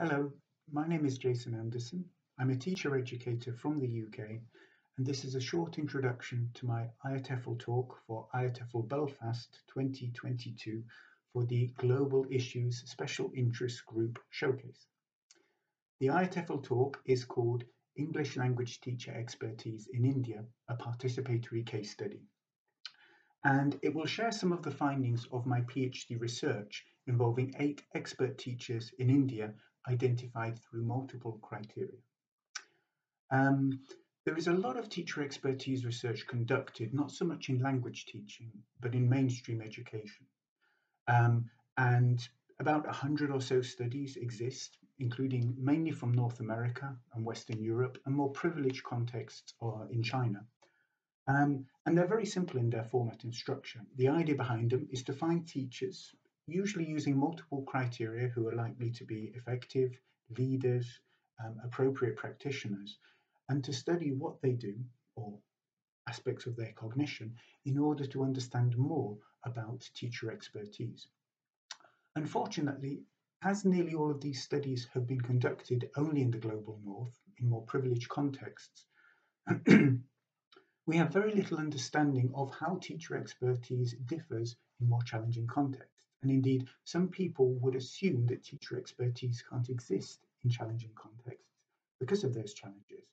Hello, my name is Jason Anderson. I'm a teacher educator from the UK, and this is a short introduction to my IATEFL talk for IATEFL Belfast 2022 for the Global Issues Special Interest Group Showcase. The IATEFL talk is called English Language Teacher Expertise in India, a participatory case study. And it will share some of the findings of my PhD research involving eight expert teachers in India identified through multiple criteria. Um, there is a lot of teacher expertise research conducted, not so much in language teaching, but in mainstream education. Um, and about 100 or so studies exist, including mainly from North America and Western Europe, and more privileged contexts are in China. Um, and they're very simple in their format and structure. The idea behind them is to find teachers usually using multiple criteria who are likely to be effective, leaders, um, appropriate practitioners, and to study what they do or aspects of their cognition in order to understand more about teacher expertise. Unfortunately, as nearly all of these studies have been conducted only in the global north, in more privileged contexts, we have very little understanding of how teacher expertise differs in more challenging contexts. And indeed, some people would assume that teacher expertise can't exist in challenging contexts because of those challenges.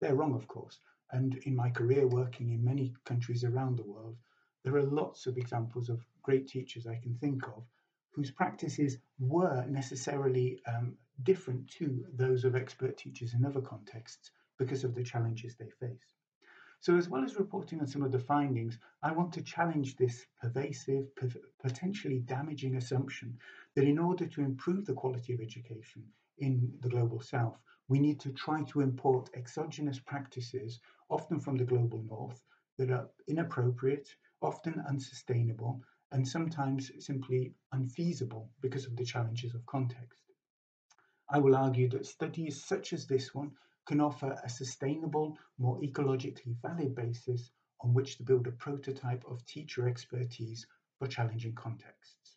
They're wrong, of course. And in my career working in many countries around the world, there are lots of examples of great teachers I can think of whose practices were necessarily um, different to those of expert teachers in other contexts because of the challenges they face. So as well as reporting on some of the findings, I want to challenge this pervasive, potentially damaging assumption that in order to improve the quality of education in the global south, we need to try to import exogenous practices, often from the global north, that are inappropriate, often unsustainable, and sometimes simply unfeasible because of the challenges of context. I will argue that studies such as this one can offer a sustainable, more ecologically valid basis on which to build a prototype of teacher expertise for challenging contexts.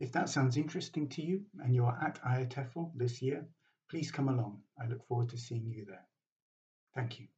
If that sounds interesting to you and you're at IATEFL this year, please come along. I look forward to seeing you there. Thank you.